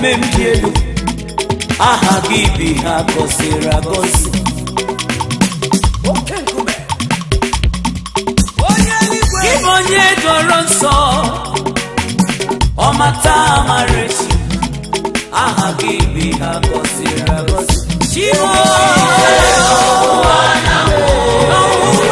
n'ime ndị elu aha gị bi ha gọziri agọzi gị bụ onye gọrọ nsọ ọmata amarechi aha gị bi ha gọziri agọzi chiwo n'ọnwụ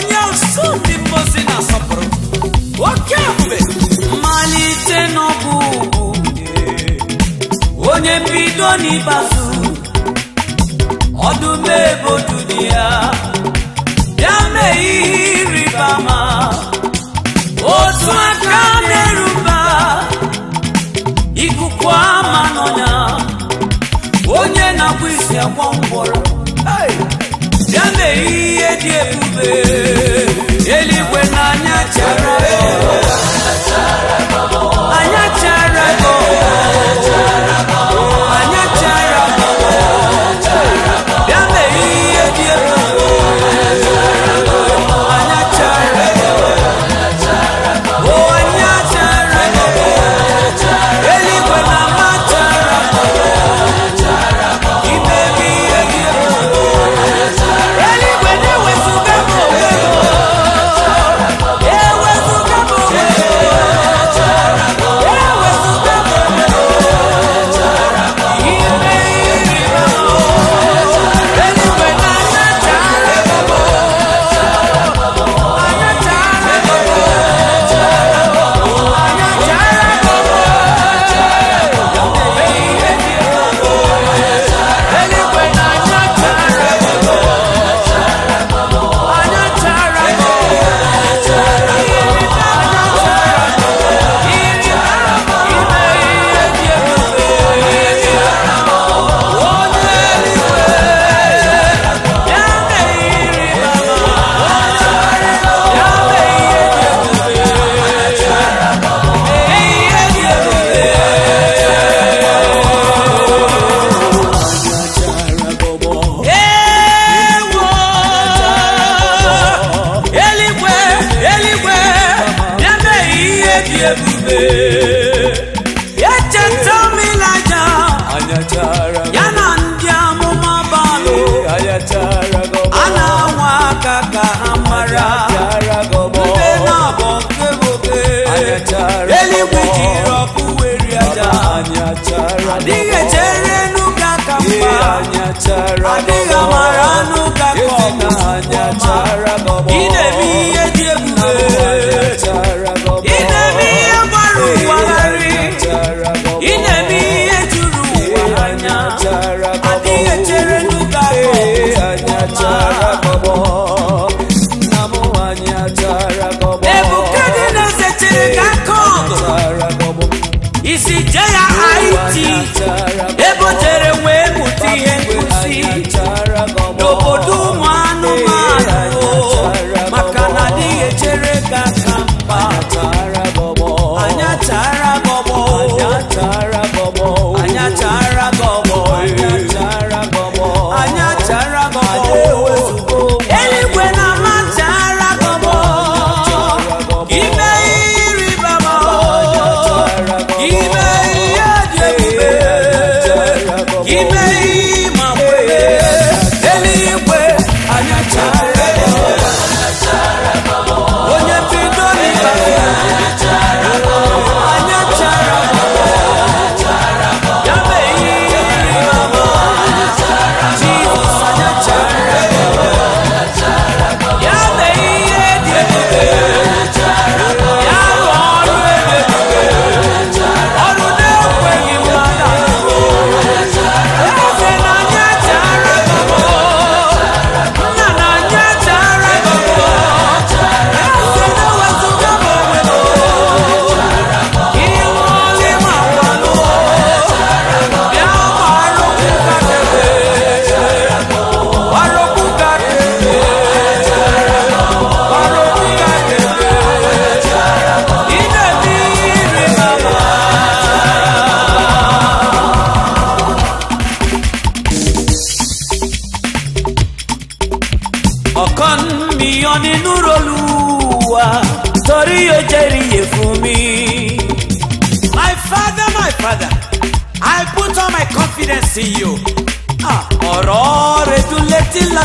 onye osu ndị mposi na nwoke oke ebube mmalite n'ọbụ ugwu onye mbido n'ịbazu ọdụm ebo dị ya bịa mee ihe ịrịba ama otu aka na-eruba ikuku ama nọ na onye na-akpụ isi agwọ ngwọrọ bịa eji n'anya chara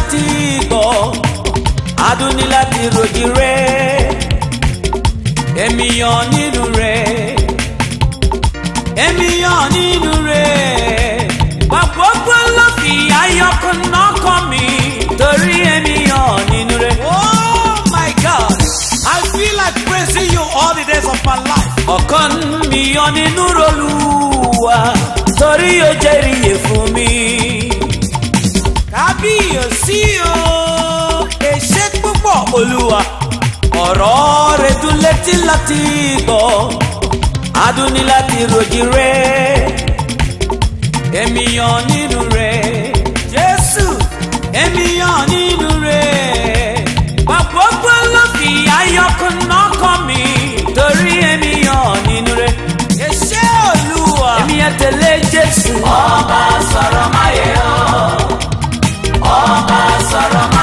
láti gbọ́ adùn ní láti ròyìn rẹ̀ èmi yàn nínú rẹ̀ èmi yàn nínú rẹ̀ gbàgbọ́ ló fi ayọ̀kùn kọ́ mi torí èmi yàn nínú rẹ̀. oh my god i feel like praising you all the days of my life. ọ̀kan mi yàn nínú rẹ̀ Olúwa torí ó jẹ́rìí fún mi kábíyèsí o èṣe púpọ̀ olúwa ọ̀rọ̀ rẹ̀ dùn létí láti gbọ́ adúní láti ròjì rẹ̀ èmìyàn nínú rẹ̀ Jésù èmìyàn nínú rẹ̀ bàbá ọgbọ́n ló fi ayọ̀kùn náà kọ́ mi torí èmìyàn nínú rẹ̀ èṣe olúwa èmìyàn tẹ̀lé Jésù ọba sọ̀rọ̀ máyé o. Sarah.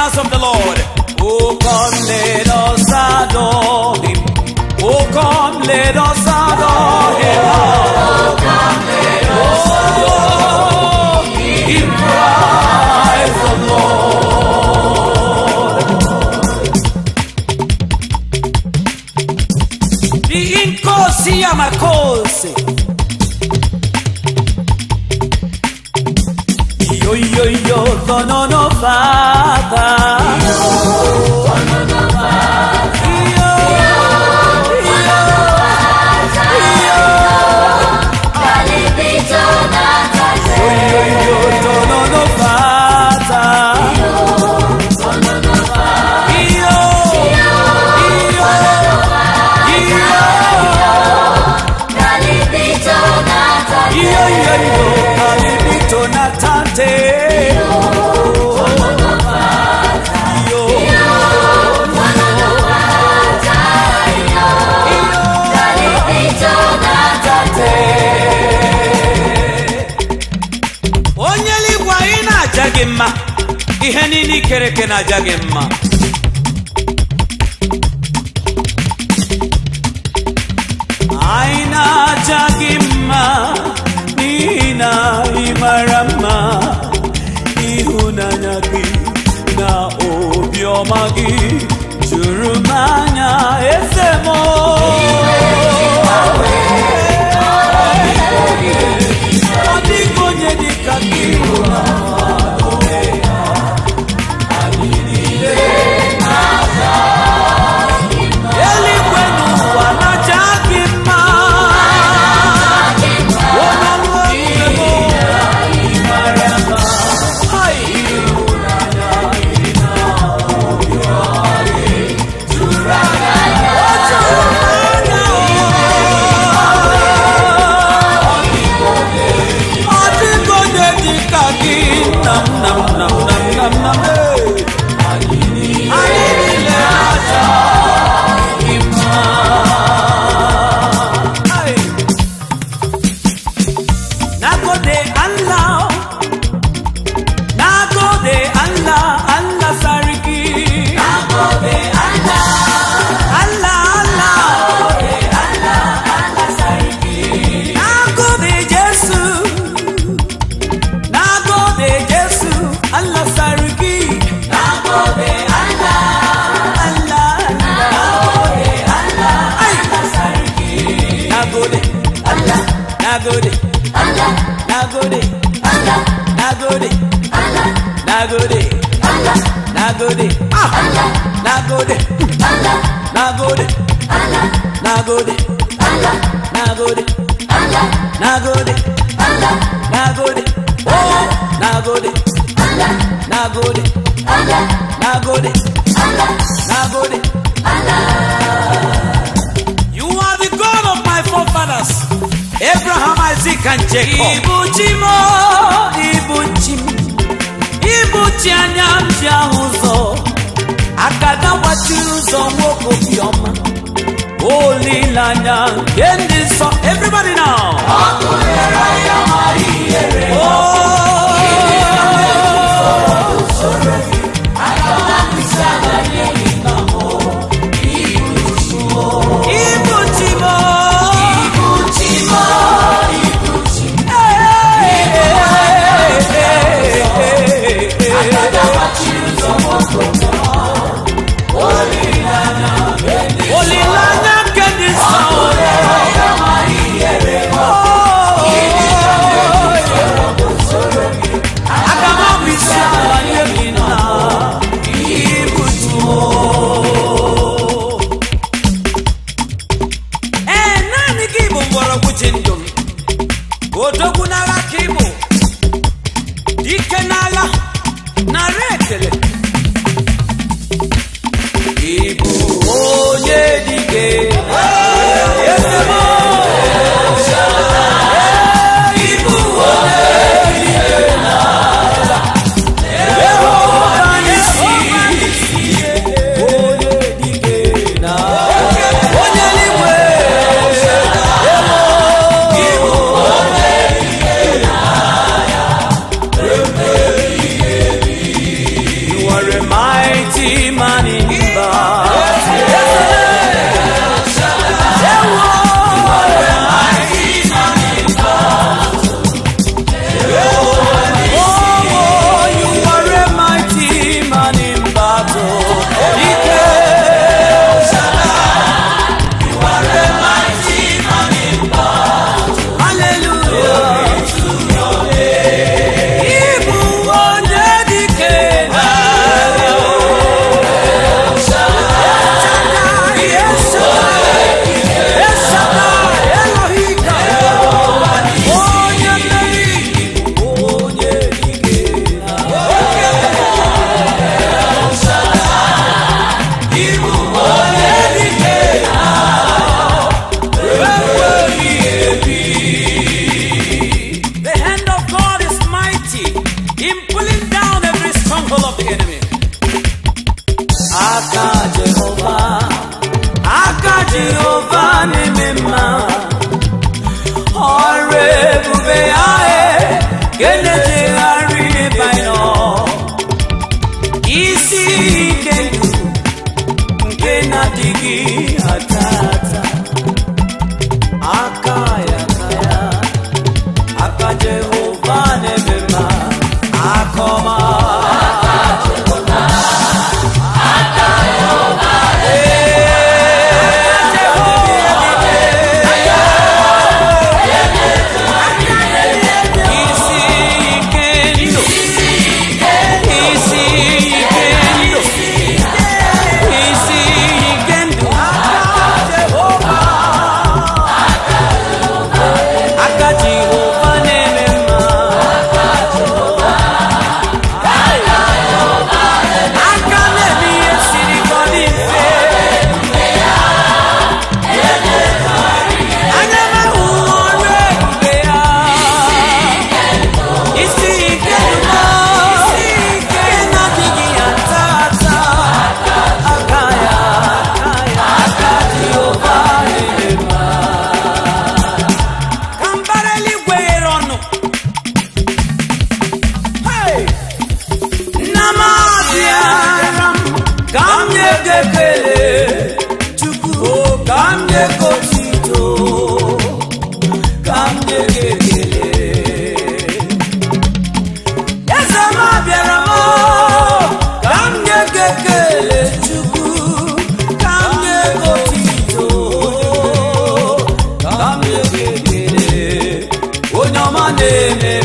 house of the Lord. na jagemma aina jagemma nina imaramma ihunanya gị na obiomagi jurumanya juru m anya eze Nagode, Allah, Nagode, Allah, Nagode, Allah, Nagode, oh, Allah, Nagode, Allah, Nagode, Allah, Nagode, Allah, Nagode, Allah. You are the God of my forefathers, Abraham, Isaac, and Jacob. Ibuchimo, Ibuchimo, Ibuchi anyam ji ahụ ụzọ, aka gawachi ụzọ nwoke obiọma. Holy land and this for everybody now. Oh, uwe na digi hata देने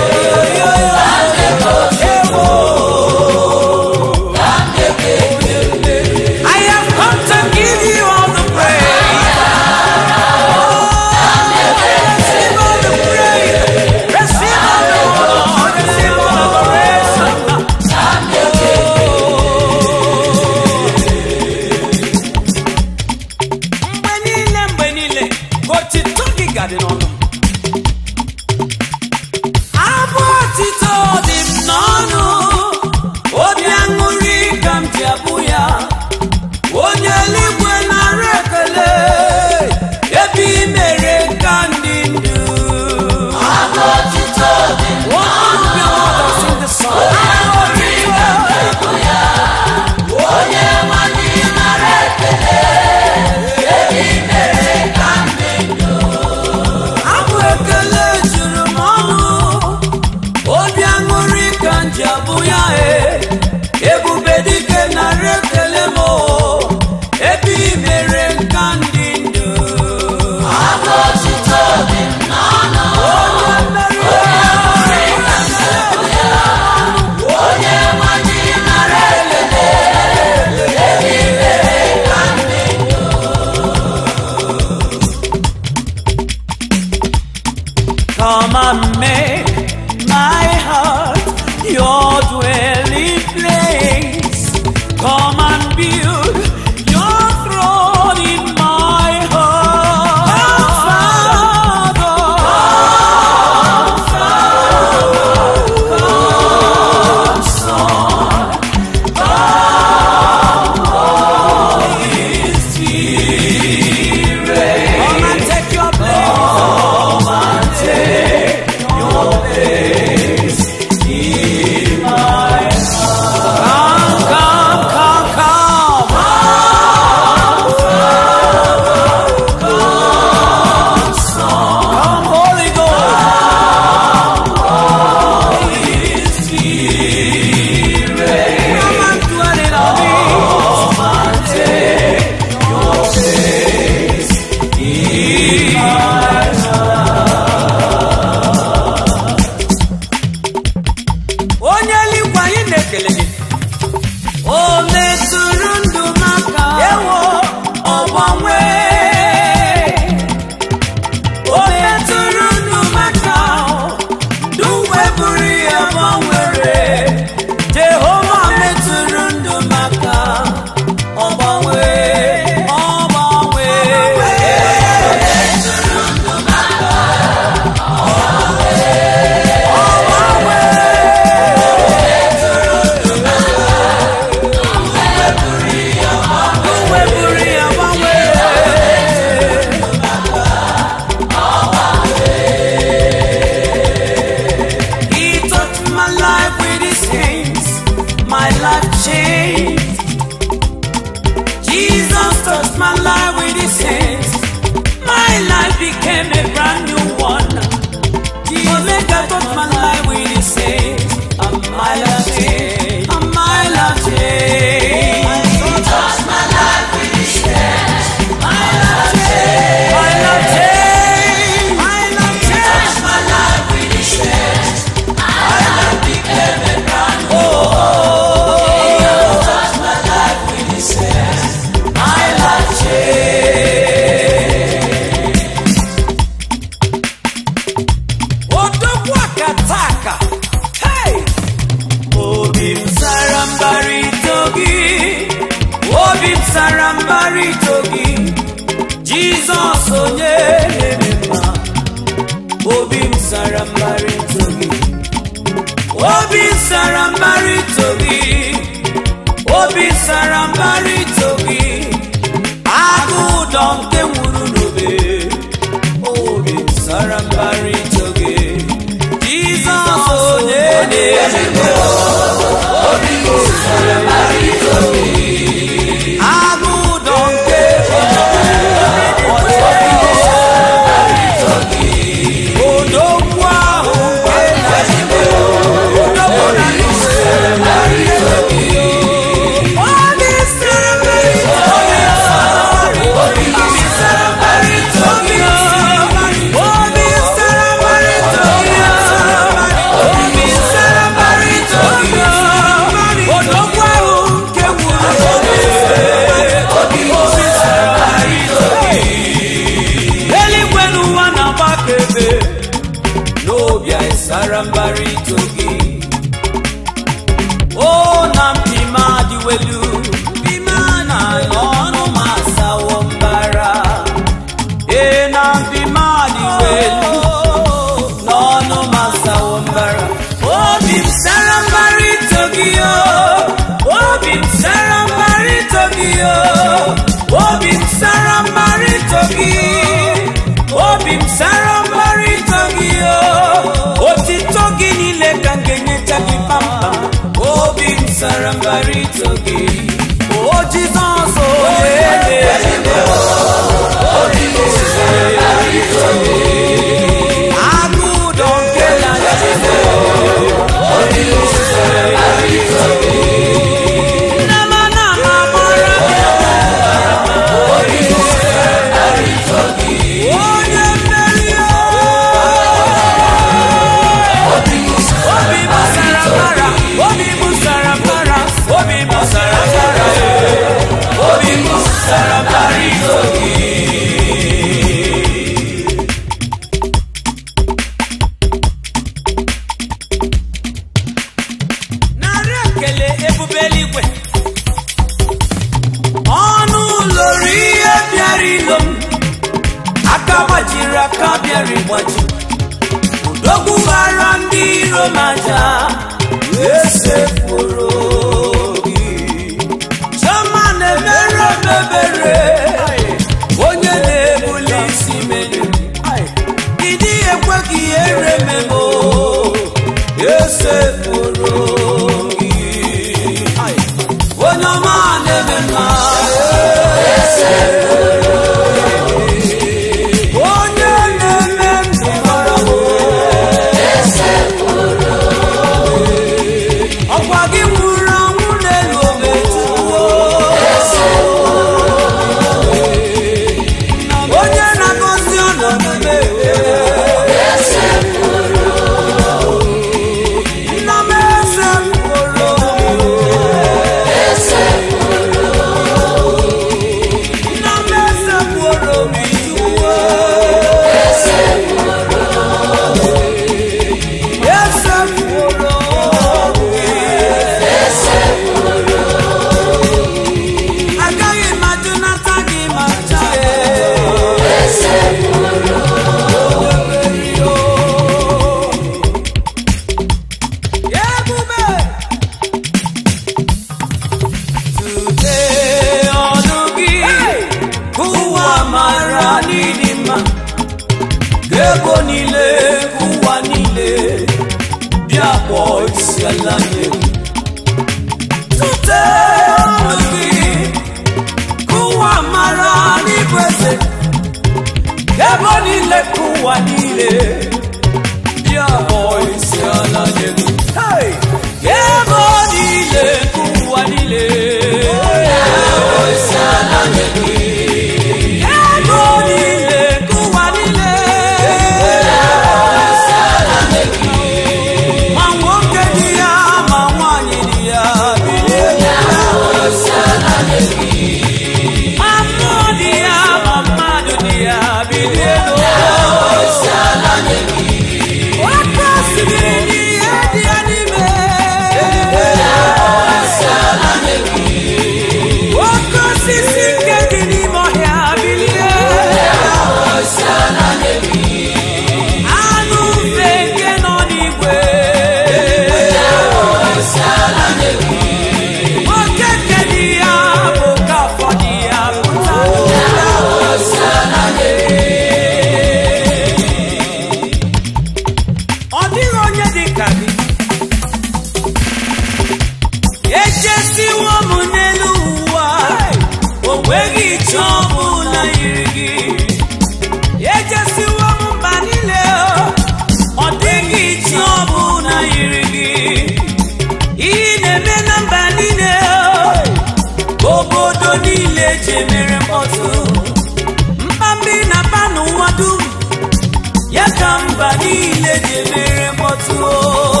Oh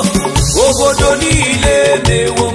obodo niile na-ewo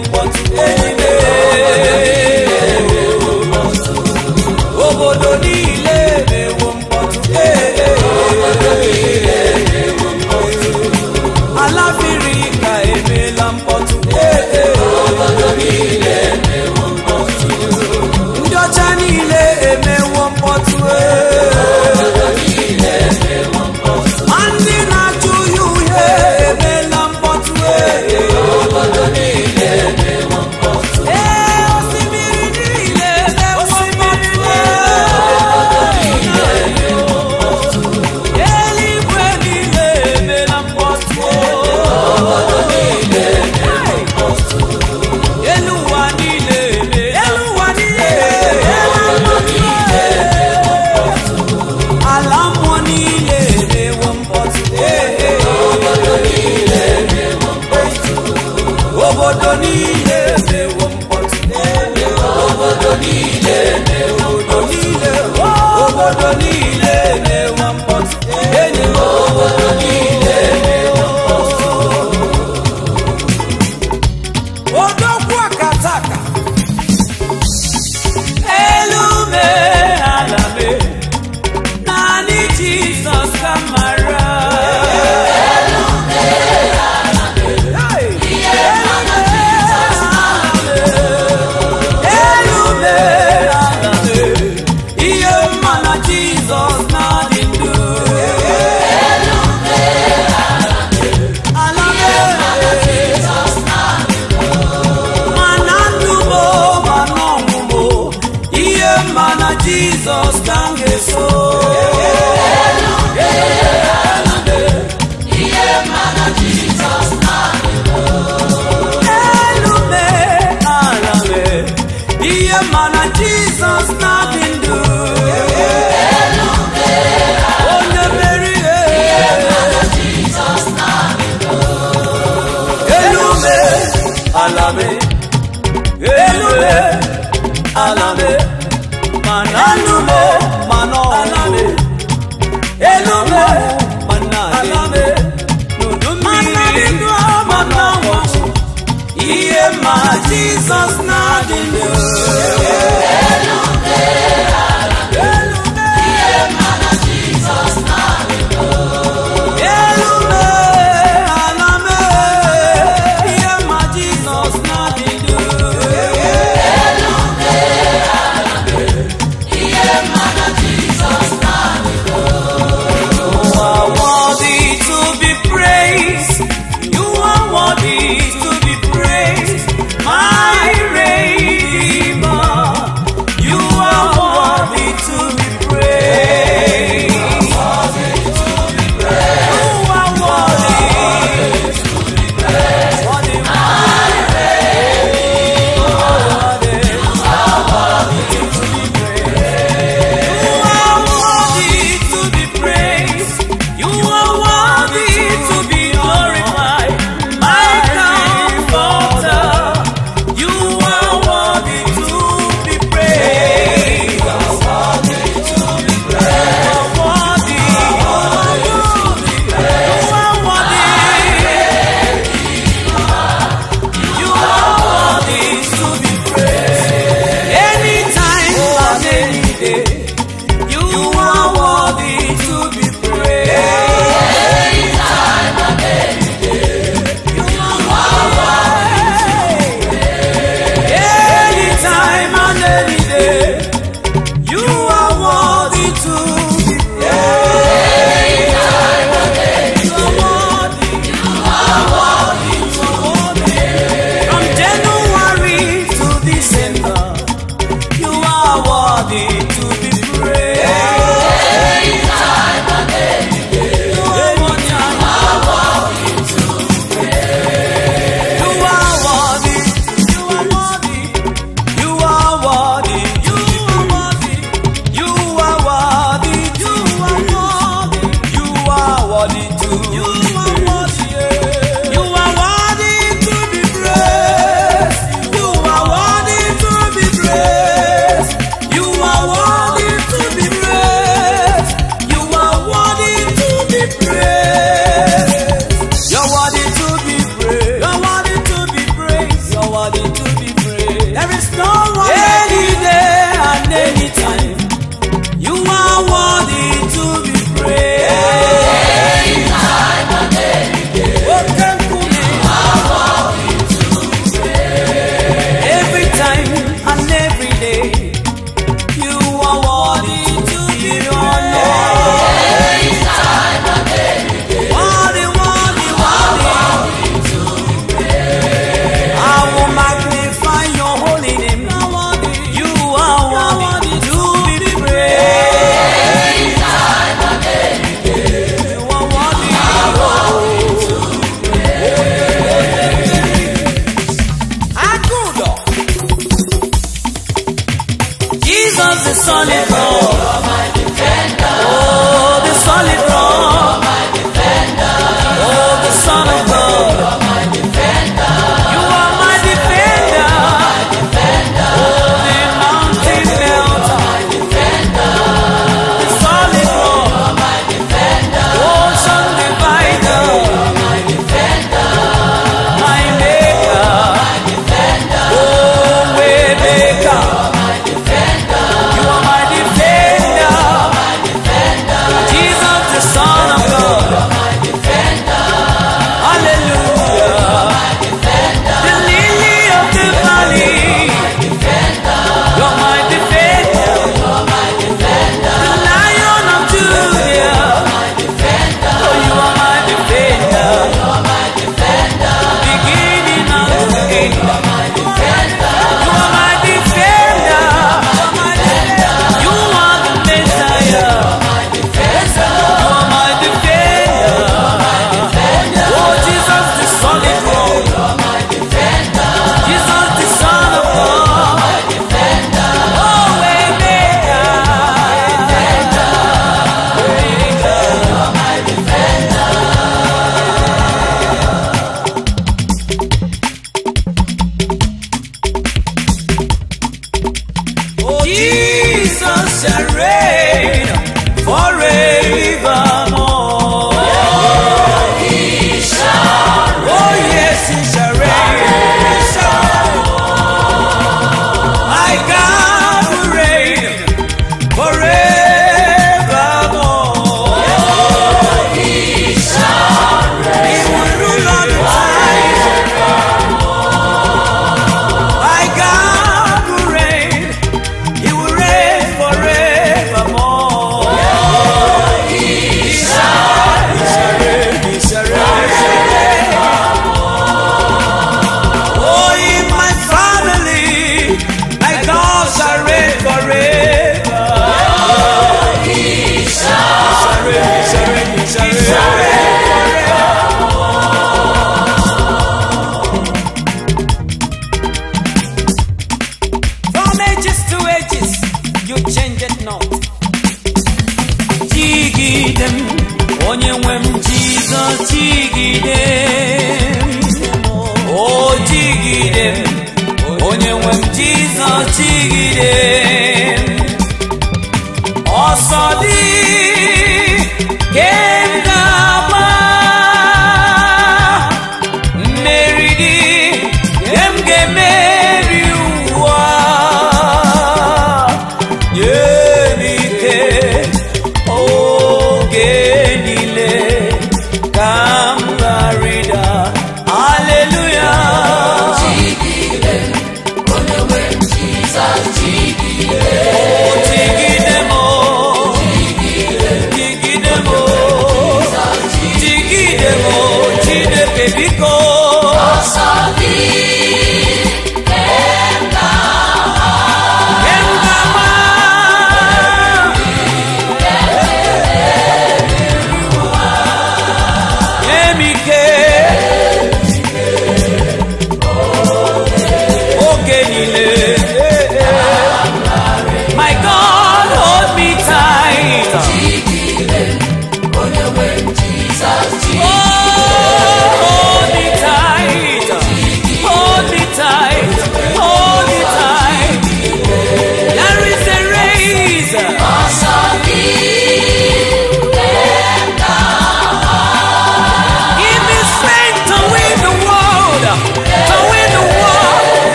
Yeah.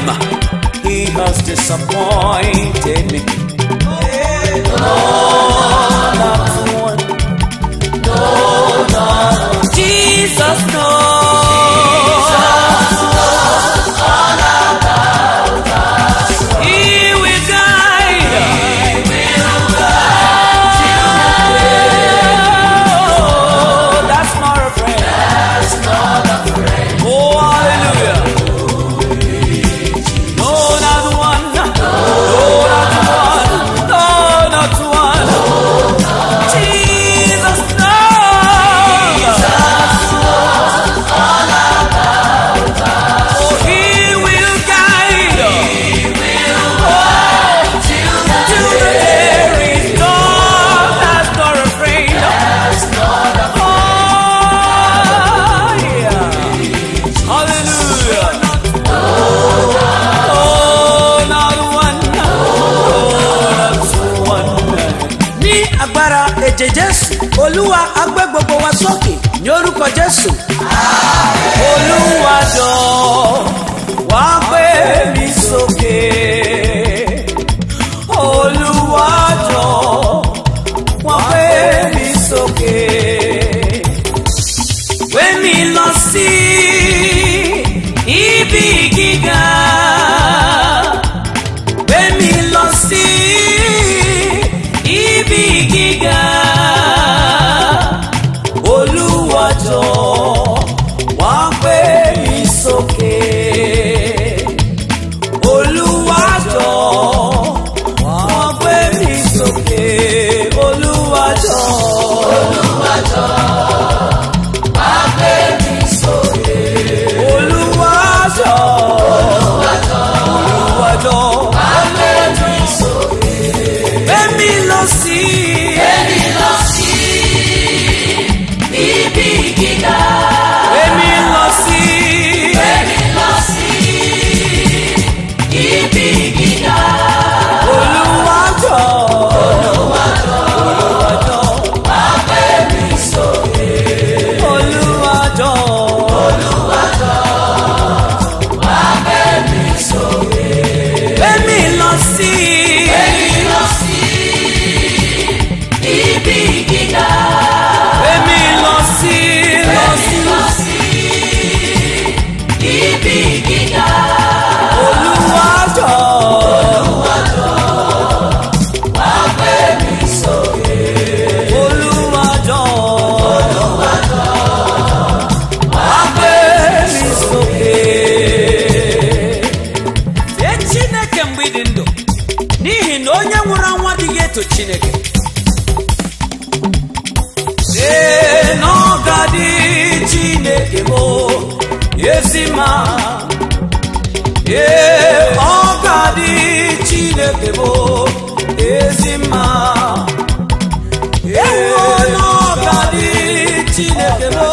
time, he has disappointed me. chineke no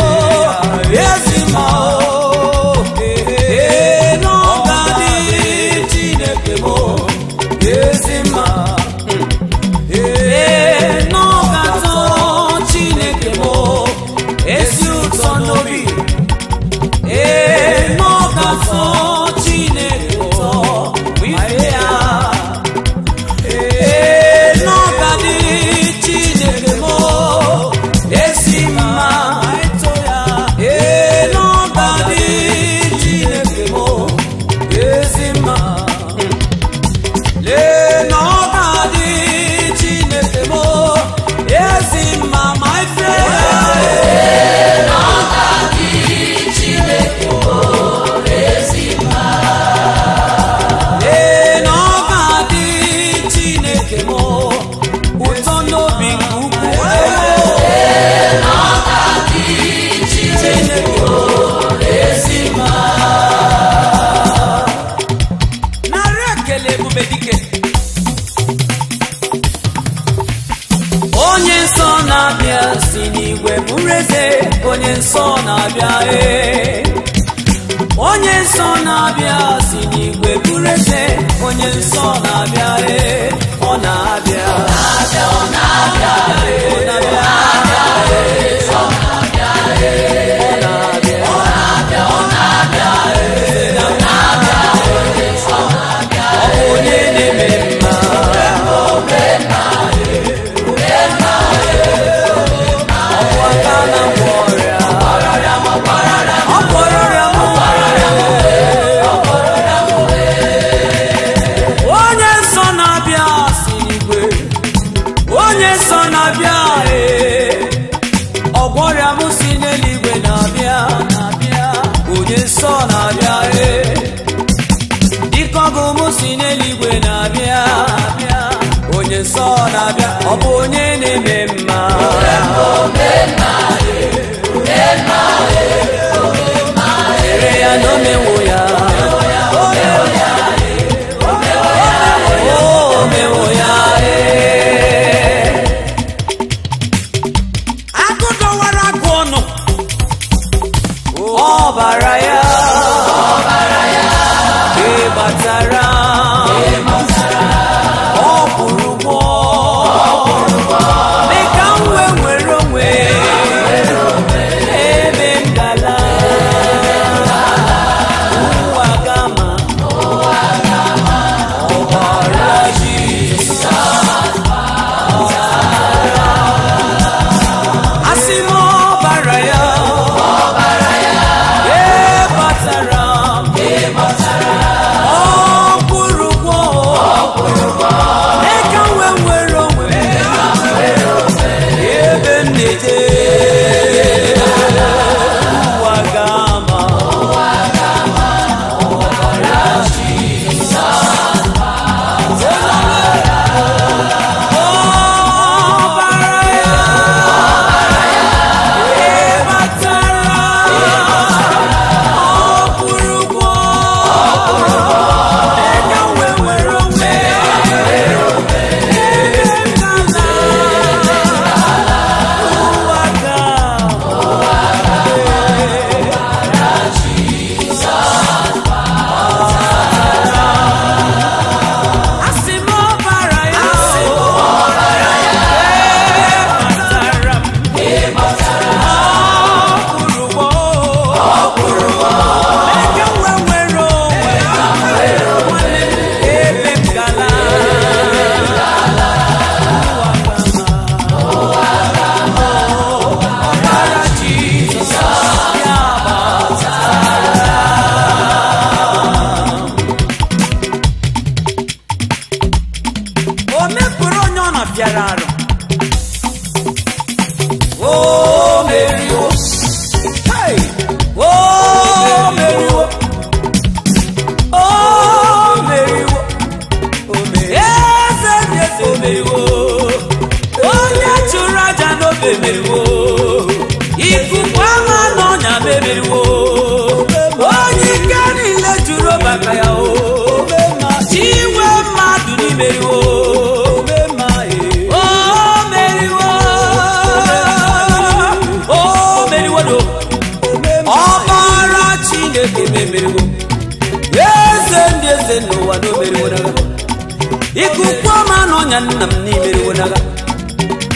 na nna m n'imere wonaga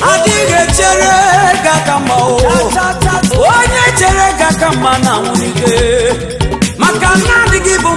adịghị echere gị aka na nwunye maka na adịghị bụ